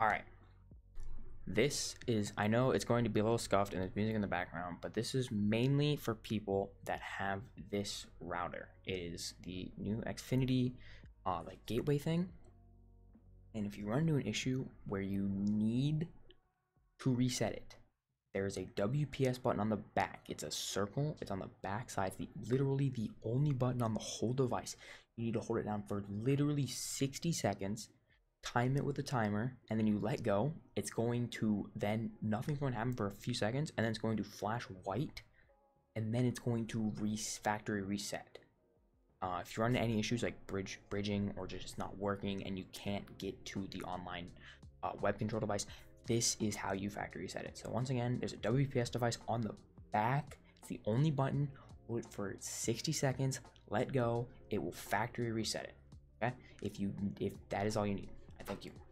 All right. This is, I know it's going to be a little scuffed and there's music in the background, but this is mainly for people that have this router. It is the new Xfinity uh, like gateway thing. And if you run into an issue where you need to reset it, there is a WPS button on the back. It's a circle. It's on the back side. It's the, literally the only button on the whole device. You need to hold it down for literally 60 seconds time it with a timer and then you let go it's going to then nothing's going to happen for a few seconds and then it's going to flash white and then it's going to re- factory reset. Uh, if you run into any issues like bridge bridging or just not working and you can't get to the online uh, web control device this is how you factory reset it. So once again there's a wps device on the back. It's the only button hold it for 60 seconds let go it will factory reset it. Okay? If you if that is all you need thank you.